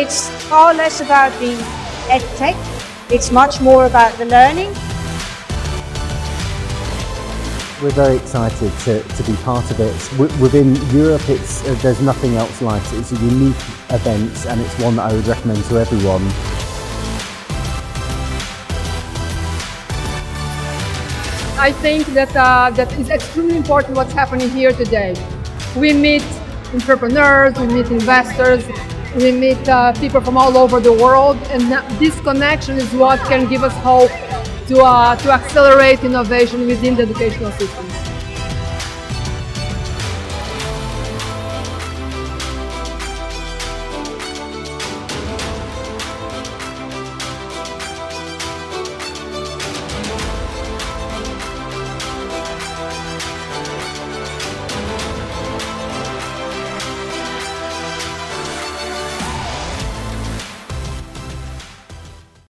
it's far less about the ed tech, it's much more about the learning. We're very excited to, to be part of it. W- Within Europe, it's, uh, there's nothing else like it. It's a unique event and it's one that I would recommend to everyone. I think that uh, that is extremely important what's happening here today. We meet entrepreneurs, we meet investors, we meet uh, people from all over the world, and this connection is what can give us hope to, uh, to accelerate innovation within the educational systems.